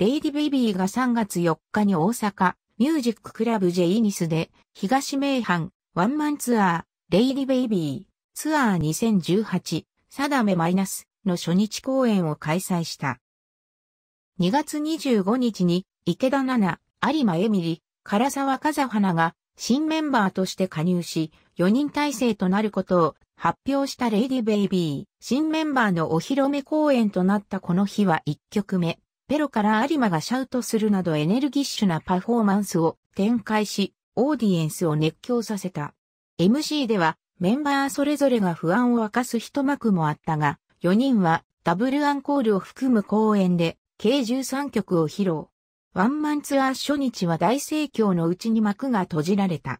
LADYBABYが3月4日に大阪、 Music Club JANUS で、東名阪、ワンマンツアー、 LADYBABY、ツアー2018、定めマイナスの初日公演を開催した。2月25日に、池田奈々、有馬えみり、唐沢風花が新メンバーとして加入し、4人体制となることを発表した LADYBABY。新メンバーのお披露目公演となったこの日は1曲目。ペロから有馬がシャウトするなどエネルギッシュなパフォーマンスを展開し、オーディエンスを熱狂させた。MC ではメンバーそれぞれが不安を明かす一幕もあったが、4人はダブルアンコールを含む公演で計13曲を披露。ワンマンツアー初日は大盛況のうちに幕が閉じられた。